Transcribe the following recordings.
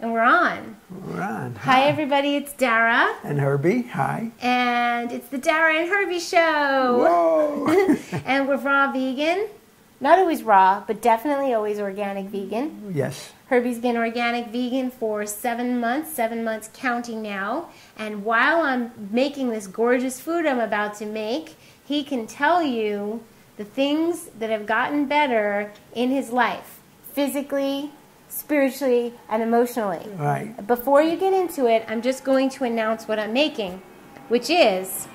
And we're on. We're on. Hi, everybody. It's Dara. And Herbie. Hi. And it's the Dara and Herbie Show. Whoa. and we're raw vegan. Not always raw, but definitely always organic vegan. yes. Herbie's been organic vegan for seven months, seven months counting now. And while I'm making this gorgeous food I'm about to make, he can tell you the things that have gotten better in his life physically, spiritually, and emotionally. Right. Before you get into it, I'm just going to announce what I'm making, which is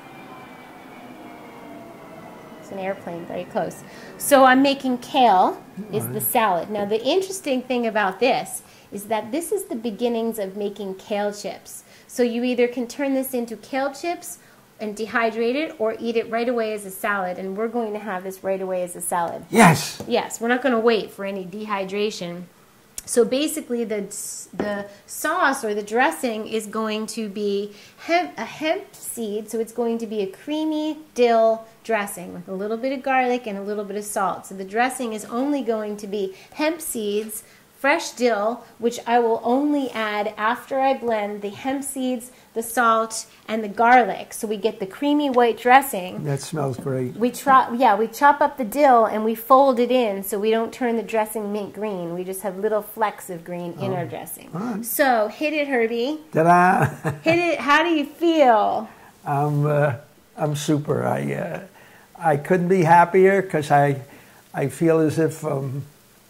it's an airplane very close. So I'm making kale is the salad. Now the interesting thing about this is that this is the beginnings of making kale chips. So you either can turn this into kale chips and dehydrate it or eat it right away as a salad and we're going to have this right away as a salad. Yes. Yes, we're not going to wait for any dehydration. So basically, the the sauce or the dressing is going to be hemp, a hemp seed. So it's going to be a creamy dill dressing with a little bit of garlic and a little bit of salt. So the dressing is only going to be hemp seeds, fresh dill, which I will only add after I blend the hemp seeds, the salt, and the garlic. So we get the creamy white dressing. That smells great. We chop, yeah, we chop up the dill and we fold it in so we don't turn the dressing mint green. We just have little flecks of green in our dressing. right. So hit it, Herbie. Ta-da. Hit it. How do you feel? I'm, uh, I'm super. I, uh, I couldn't be happier because I, I feel as if I'm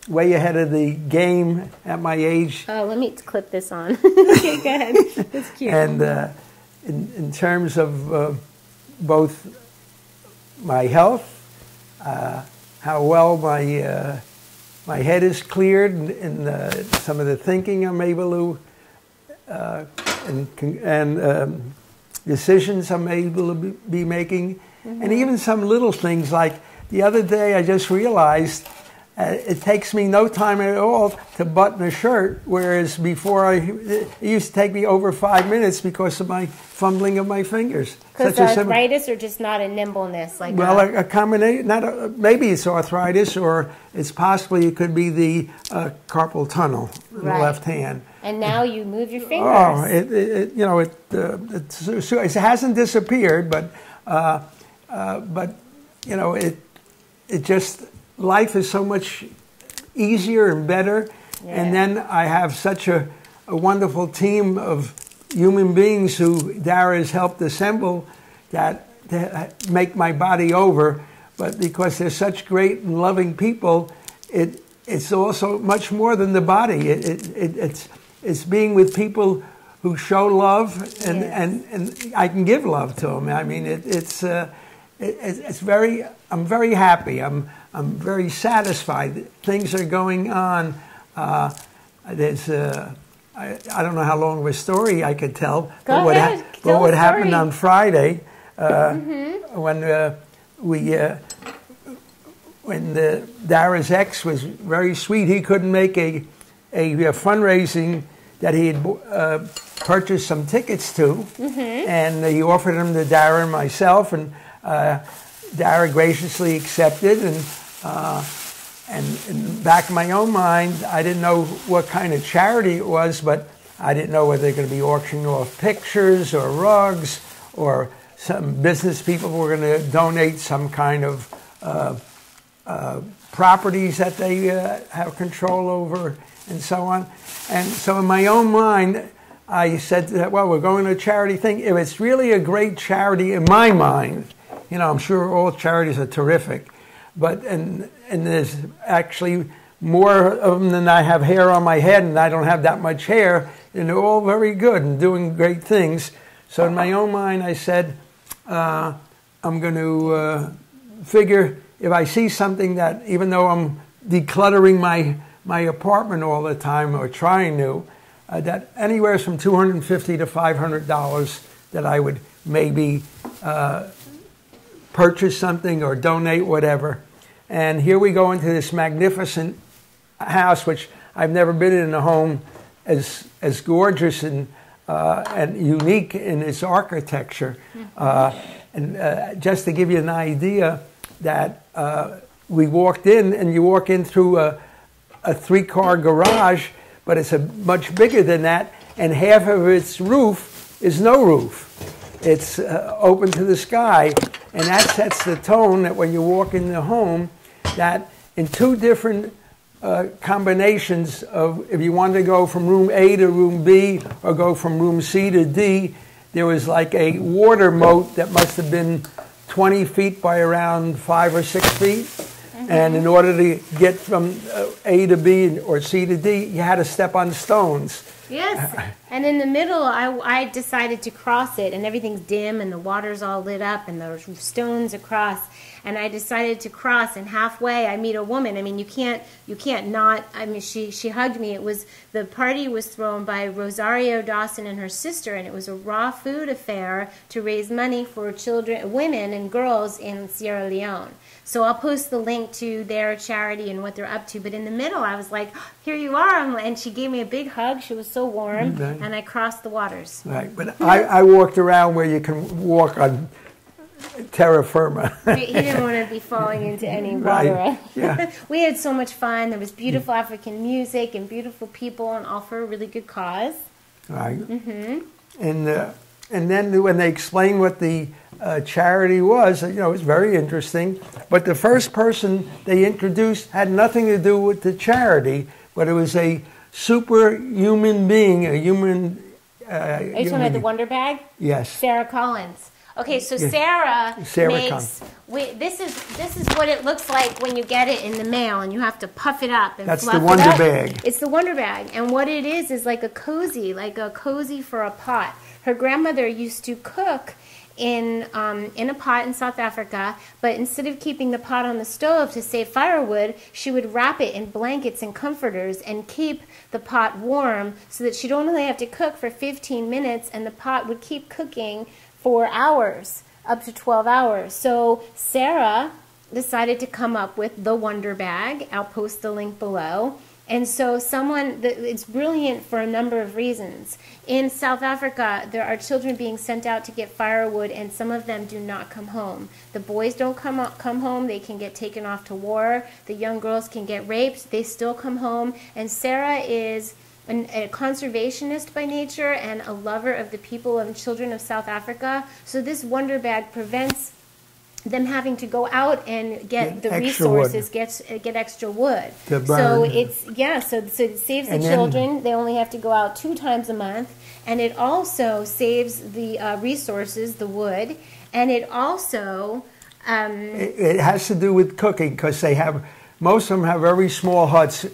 way ahead of the game at my age. Oh, let me clip this on. okay, go ahead. That's cute. And uh, in, in terms of uh, both my health, uh, how well my, uh, my head is cleared, and, and uh, some of the thinking I'm able to, uh, and, and um, decisions I'm able to be, be making, and even some little things like the other day I just realized uh, it takes me no time at all to button a shirt, whereas before I, it used to take me over five minutes because of my fumbling of my fingers. Because arthritis or just not a nimbleness like well, a, a combination. Not a, maybe it's arthritis, or it's possibly it could be the uh, carpal tunnel in Right. the left hand. and now you move your fingers. Oh, it, it, it you know it, uh, it's, it hasn't disappeared, but uh, uh, but you know it it just life is so much easier and better, Yeah. and then I have such a, a wonderful team of human beings who Dara has helped assemble that, that make my body over. But because they're such great and loving people, it it's also much more than the body. It, it, it, it's it's being with people who show love, and, Yes. and, and I can give love to them. I mean, it, it's uh, it, it's it's very. I'm very happy. I'm I'm very satisfied. Things are going on. Uh, there's. Uh, I, I don't know how long of a story I could tell. Go but what, ahead. but what a happened on Friday uh, Mm-hmm. when uh, we uh, when the Dara's ex was very sweet, he couldn't make a a, uh fundraising that he had uh, purchased some tickets to, and he offered them to Dara and myself, and Dara graciously accepted, and. Uh, and in back of my own mind, I didn't know what kind of charity it was, but I didn't know whether they're going to be auctioning off pictures or rugs, or some business people were going to donate some kind of uh, uh, properties that they uh, have control over, and so on. And so, in my own mind, I said, "Well, we're going to a charity thing. If it's really a great charity, in my mind, you know, I'm sure all charities are terrific." but and and there's actually more of them than I have hair on my head, and I don't have that much hair, and they're all very good and doing great things. So in my own mind, I said, uh, I'm going to uh, figure if I see something that, even though I'm decluttering my my apartment all the time or trying to, uh, that anywhere from 250 to 500 dollars that I would maybe uh, purchase something or donate whatever. And here we go into this magnificent house, which I've never been in a home as as gorgeous and uh, and unique in its architecture. Uh, and uh, just to give you an idea, that uh, we walked in, and you walk in through a, a three-car garage, but it's a much bigger than that, and half of its roof is no roof. It's uh, open to the sky, and that sets the tone that when you walk in the home, that in two different uh, combinations of if you wanted to go from room A to room B or go from room C to D, there was like a water moat that must have been 20 feet by around five or six feet. And in order to get from uh, A to B or C to D, you had to step on stones. Yes. And in the middle, I, I decided to cross it, and everything's dim, and the water's all lit up, and there's stones across. And I decided to cross, and halfway I meet a woman. I mean, you can't you can't not. I mean, she she hugged me. It was the party was thrown by Rosario Dawson and her sister, and it was a raw food affair to raise money for children, women, and girls in Sierra Leone. So I'll post the link to their charity and what they're up to. But in the middle, I was like, "Here you are!" And she gave me a big hug. She was so warm, Okay. and I crossed the waters. Right, but I, I walked around where you can walk on terra firma. he didn't want to be falling into any Right, water. yeah. we had so much fun. There was beautiful African music and beautiful people, and all for a really good cause. right? Mm-hmm. And uh, and then when they explained what the uh, charity was, you know, it was very interesting. But the first person they introduced had nothing to do with the charity, but it was a superhuman being, a human. Uh, Are you talking about the Wonder Bag? Yes. Sarah Collins. Okay, so. Sarah, Sarah makes. We, this is this is what it looks like when you get it in the mail, and you have to puff it up and That's the it Wonder up. Bag. It's the Wonder Bag, and what it is is like a cozy, like a cozy for a pot. Her grandmother used to cook in um, in a pot in South Africa, but instead of keeping the pot on the stove to save firewood, she would wrap it in blankets and comforters and keep the pot warm so that she'd only have to cook for 15 minutes, and the pot would keep cooking for hours, up to 12 hours. So Sarah decided to come up with the Wonder Bag. I'll post the link below. And so, someone, it's brilliant for a number of reasons. In South Africa, there are children being sent out to get firewood, and some of them do not come home. The boys don't come, come home, they can get taken off to war. The young girls can get raped, they still come home. And Sarah is an, a conservationist by nature and a lover of the people and children of South Africa. So, this Wonder Bag prevents them having to go out and get, Get the wood. resources, get get extra wood. So it's yeah, so so it saves the And then- children. they only have to go out two times a month, and it also saves the uh, resources, the wood, and it also um, It, it has to do with cooking because they have most of them have very small huts,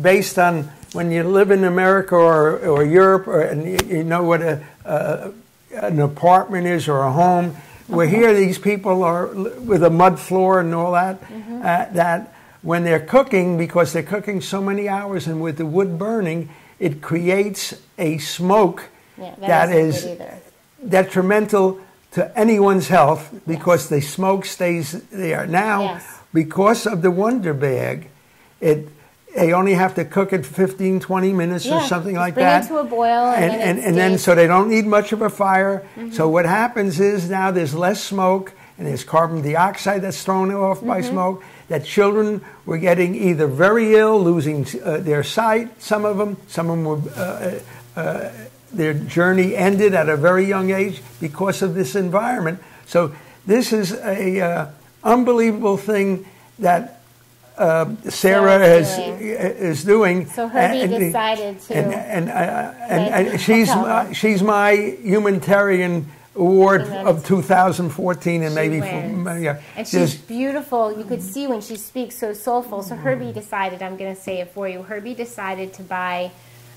based on when you live in America or, or Europe, or and you, you know what a, a an apartment is or a home. Where here, these people are with a mud floor and all that. Mm-hmm. Uh, that when they're cooking, because they're cooking so many hours, and with the wood burning, it creates a smoke yeah, that isn't is detrimental to anyone's health because the smoke stays there. Now, Yes. because of the Wonder Bag, it they only have to cook it 15, 20 minutes Yeah, or something like bring that. it to a boil and and, then and, and then so they don't need much of a fire. So what happens is now there's less smoke and there's carbon dioxide that's thrown off by Mm-hmm. smoke. That children were getting either very ill, losing uh, their sight. Some of them, some of them were. Uh, uh, their journey ended at a very young age because of this environment. So this is a uh, unbelievable thing that uh, Sarah is doing. is doing. So Herbie And- decided to and and, uh, and, and she's my, she's my humanitarian award of 2014 and maybe for, yeah. And she's beautiful. You could see when she speaks so soulful. So Herbie decided, I'm going to say it for you. Herbie decided to buy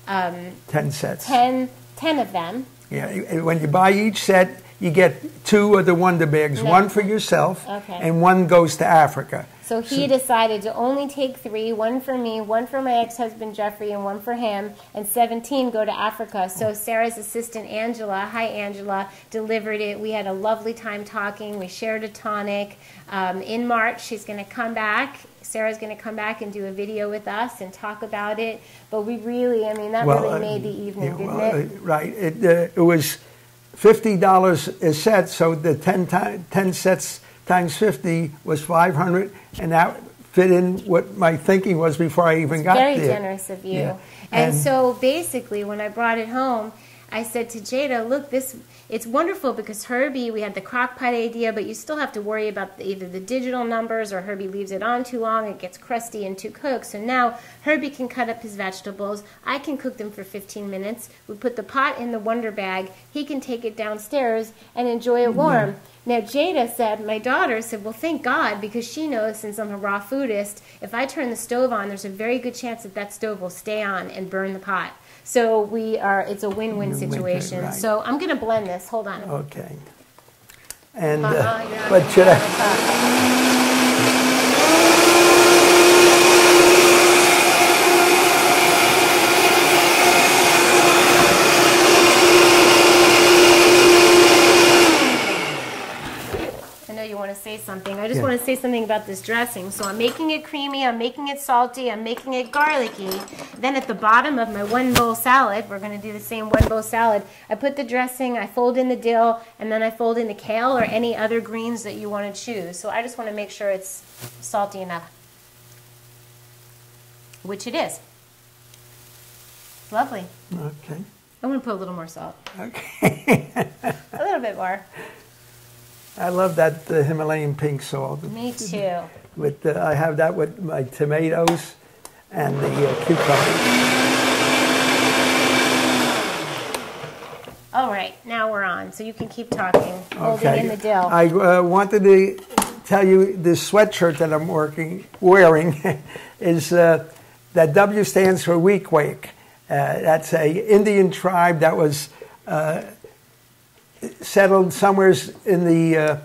um, 10 sets. 10, 10 of them. Yeah, when you buy each set, you get two of the Wonder Bags, No. one for yourself, Okay. and one goes to Africa. So he decided to only take three, one for me, one for my ex-husband Jeffrey, and one for him, and 17 go to Africa. So Sarah's assistant Angela, hi Angela, delivered it. We had a lovely time talking. We shared a tonic. Um, in March, she's going to come back. Sarah's going to come back and do a video with us and talk about it. But we really, I mean, that Well, really uh, made the evening, yeah, didn't well, it? uh, Right. It, uh, it was fifty dollars a set, so the 10, ti- 10 sets times fifty was five hundred, and that fit in what my thinking was before I even got it. Very there. generous of you. Yeah. And, And- so basically, when I brought it home, I said to Jada, "Look, this it's wonderful because Herbie, we had the crock pot idea, but you still have to worry about the, either the digital numbers or Herbie leaves it on too long, it gets crusty and too cooked. So now Herbie can cut up his vegetables. I can cook them for 15 minutes. We put the pot in the Wonder Bag. He can take it downstairs and enjoy it mm-hmm. warm." Now Jada said, my daughter said, well, thank God because she knows since I'm a raw foodist, if I turn the stove on, there's a very good chance that that stove will stay on and burn the pot. So we are, it's a win-win situation. right. So I'm going to blend this. Hold on. Okay. And uh, Uh-uh, you're but should I? on the. I know you want to say something. I just Yeah. want to say something about this dressing. So I'm making it creamy, I'm making it salty, I'm making it garlicky. Then at the bottom of my one bowl salad, we're going to do the same one bowl salad. I put the dressing, I fold in the dill, and then I fold in the kale or any other greens that you want to choose. So I just want to make sure it's salty enough. Which it is. Lovely. Okay. I'm going to put a little more salt. Okay. A little bit more. I love that uh, Himalayan pink salt. Me too. With uh, I have that with my tomatoes and the uh, cucumbers. All right, now we're on. So you can keep talking. Holding Okay. in the dill. I uh, wanted to tell you this sweatshirt that I'm working wearing is uh, that W stands for Weequahic. Uh, that's a Indian tribe that was uh, settled somewhere in the uh,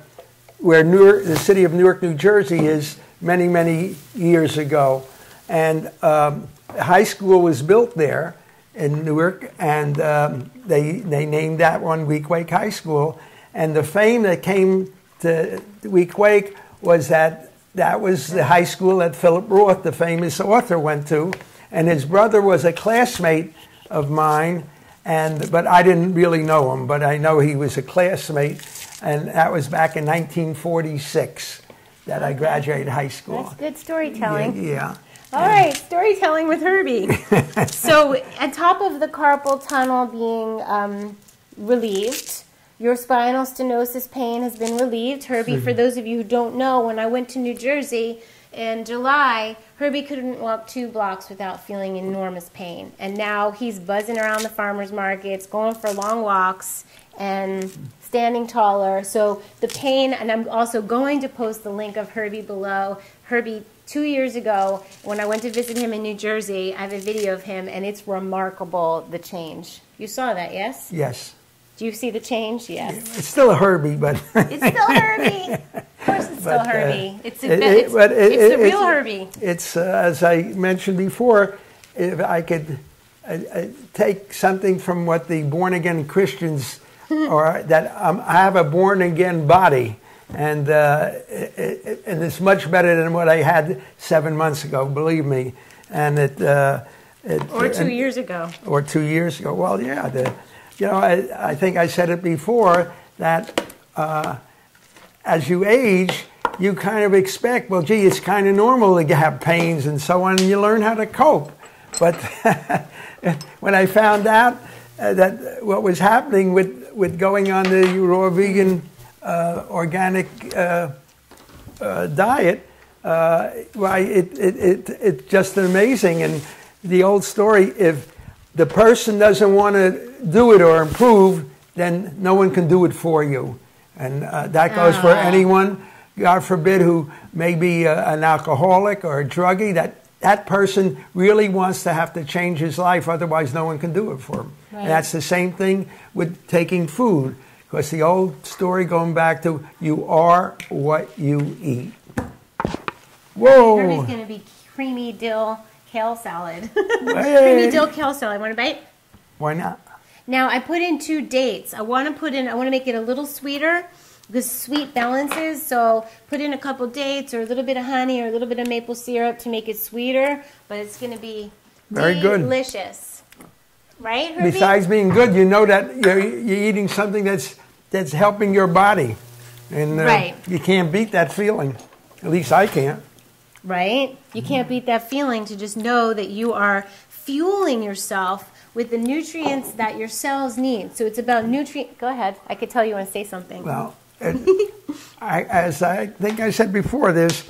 where Newark, the city of Newark, New Jersey is many many years ago, and um, high school was built there in Newark, and um, they they named that one Weequahic High School, and the fame that came to Weequahic was that that was the high school that Philip Roth, the famous author, went to, and his brother was a classmate of mine, and but I didn't really know him, but I know he was a classmate, and that was back in 1946 that I graduated high school. That's good storytelling. Yeah. All right, storytelling with Herbie. so, on top of the carpal tunnel being um, relieved, your spinal stenosis pain has been relieved. Herbie, for those of you who don't know, when I went to New Jersey in July, Herbie couldn't walk two blocks without feeling enormous pain. And now he's buzzing around the farmers markets, going for long walks, and standing taller. So the pain, and I'm also going to post the link of Herbie below. Herbie, two years ago, when I went to visit him in New Jersey, I have a video of him, and it's remarkable the change. You saw that, yes? Yes. Do you see the change? Yes. It's still a Herbie, but It's still Herbie. Of course, it's still But, uh, Herbie. It's, a, it- it's, it- it- it's the real Herbie. it's uh, as I mentioned before. If I could uh, uh, take something from what the born again Christians or that um, I have a born again body, and uh, and it's much better than what I had seven months ago. Believe me, and it. Uh, it Or two and- years ago. or two years ago. Well, yeah, the, you know, I, I think I said it before that uh, as you age, you kind of expect, well, gee, it's kind of normal to have pains and so on, and you learn how to cope. But when I found out uh, that what was happening with, with going on the raw vegan uh, organic uh, uh, diet, uh, why it, it, it, it's just amazing. And the old story, if the person doesn't want to do it or improve, then no one can do it for you. And uh, that goes for Ah. anyone, God forbid, who may be uh, an alcoholic or a druggie, that that person really wants to have to change his life, otherwise no one can do it for him. Right. And that's the same thing with taking food. Because the old story going back to you are what you eat. Whoa! Herbie's going to be creamy dill kale salad. Creamy dill kale salad. Want to bite? Why not? Now I put in two dates. I want to put in. I want to make it a little sweeter because sweet balances. So put in a couple dates or a little bit of honey or a little bit of maple syrup to make it sweeter. But it's going to be Very good. delicious, right, Herbie? Besides being good, you know that you're, you're eating something that's that's helping your body, and uh, Right. you can't beat that feeling. At least I can't. Right? You can't beat that feeling to just know that you are fueling yourself with the nutrients that your cells need. So it's about nutrient. Go ahead. I could tell you want to say something. Well, it, I, as I think I said before, this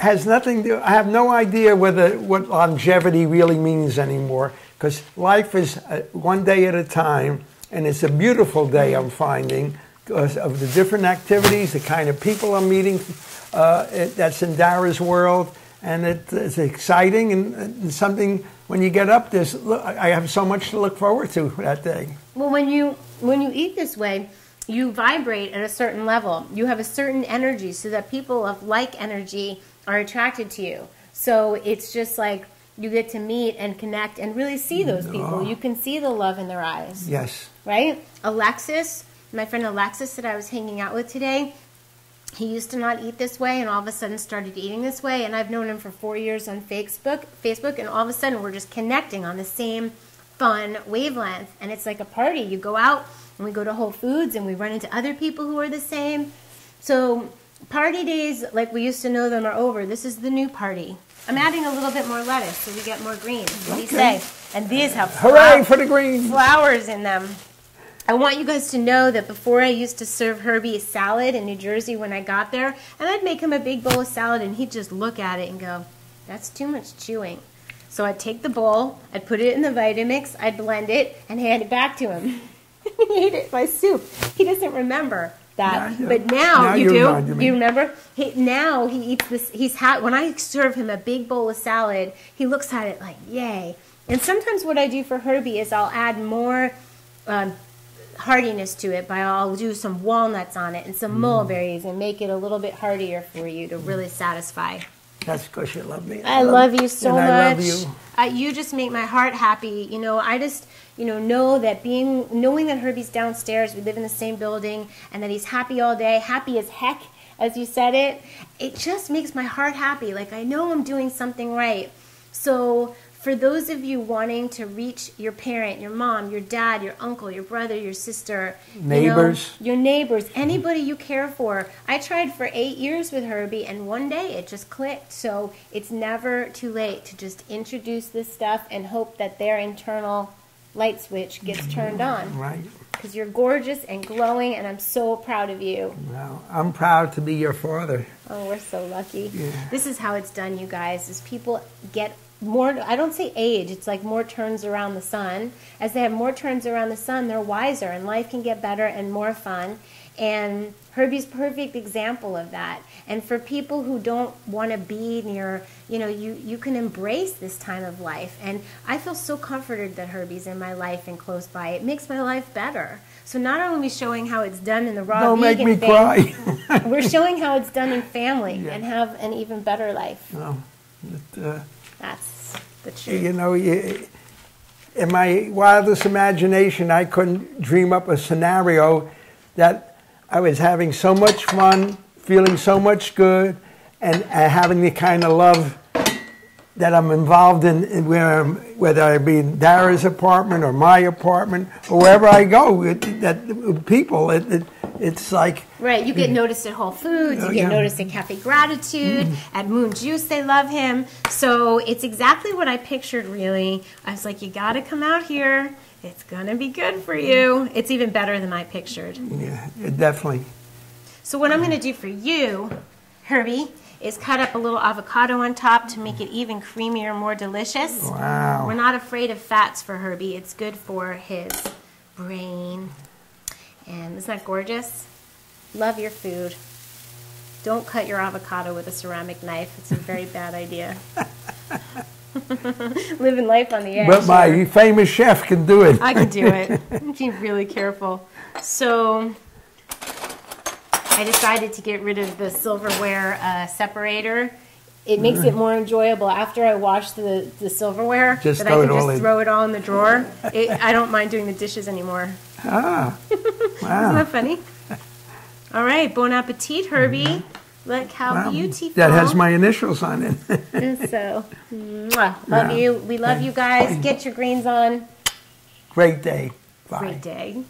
has nothing to. I have no idea whether what longevity really means anymore because life is uh, one day at a time, and it's a beautiful day. I'm finding of the different activities, the kind of people I'm meeting. Uh, it, that's in Dara's world, and it, it's exciting and, and something. When you get up, this I have so much to look forward to that day. Well, when you when you eat this way, you vibrate at a certain level. You have a certain energy, so that people of like energy are attracted to you. So it's just like you get to meet and connect and really see those people. You can see the love in their eyes. Yes. Right? Alexis, my friend Alexis that I was hanging out with today, he used to not eat this way and all of a sudden started eating this way and I've known him for 4 years on Facebook, Facebook and all of a sudden we're just connecting on the same fun wavelength and it's like a party. You go out and we go to Whole Foods and we run into other people who are the same. So party days like we used to know them are over. This is the new party. I'm adding a little bit more lettuce so we get more greens. What do you Okay. say? And these have Hooray for the green! flowers in them. I want you guys to know that before I used to serve Herbie a salad in New Jersey when I got there, and I'd make him a big bowl of salad and he'd just look at it and go, that's too much chewing. So I'd take the bowl, I'd put it in the Vitamix, I'd blend it, and hand it back to him. he ate it my soup. He doesn't remember that, Yeah, but now, Now you you do. You remember? He, now he eats this. He's had when I serve him a big bowl of salad. He looks at it like, "Yay!" And sometimes what I do for Herbie is I'll add more um, hardiness to it by I'll do some walnuts on it and Mm. some mulberries and make it a little bit hardier for you to really satisfy. That's because you love me. I love you so much. I love you. Uh, you just make my heart happy. You know, I just you know know that being knowing that Herbie's downstairs, we live in the same building, and that he's happy all day, happy as heck, as you said it. It just makes my heart happy. Like I know I'm doing something right. So for those of you wanting to reach your parent, your mom, your dad, your uncle, your brother, your sister, you know, Neighbors. your neighbors, anybody you care for. I tried for eight years with Herbie, and one day it just clicked. So it's never too late to just introduce this stuff and hope that their internal light switch gets turned on. Right. Because you're gorgeous and glowing, and I'm so proud of you. Well, I'm proud to be your father. Oh, we're so lucky. Yeah. This is how it's done, you guys. Is people get more I don't say age, it's like more turns around the sun. As they have more turns around the sun, they're wiser and life can get better and more fun. And Herbie's perfect example of that. And for people who don't want to be near, you know, you, you can embrace this time of life. And I feel so comforted that Herbie's in my life and close by. It makes my life better. So not only are we showing how it's done in the raw Don't make vegan me vein, cry. we're showing how it's done in family Yeah. and have an even better life. no, it, uh, That's the truth. you know, you, in my wildest imagination, I couldn't dream up a scenario that I was having so much fun, feeling so much good, and uh, having the kind of love that I'm involved in, in where I'm, whether I be in Dara's apartment or my apartment or wherever I go. It, that people, it, it, it's like Right, you get noticed at Whole Foods, you Oh, get yeah. noticed at Cafe Gratitude, mm-hmm. at Moon Juice, they love him. So it's exactly what I pictured, really. I was like, you gotta come out here. It's gonna be good for you. It's even better than I pictured. yeah, definitely. So what I'm gonna do for you, Herbie, is cut up a little avocado on top to make it even creamier, more delicious. Wow. We're not afraid of fats for Herbie. It's good for his brain. And isn't that gorgeous? Love your food. Don't cut your avocado with a ceramic knife. It's a very bad idea. Living life on the edge. But my here. famous chef can do it. I can do it. Be really careful. So I decided to get rid of the silverware uh, separator. It makes it more enjoyable after I wash the, the silverware. Just that I can just in. throw it all in the drawer. It, I don't mind doing the dishes anymore. Ah, wow! Isn't that funny? All right, bon appetit, Herbie. Look how Mm-hmm. wow. beautiful. That has my initials on it. So, mwah, love Yeah. you. We love you guys. Get your greens on. Great day. Bye. Great day.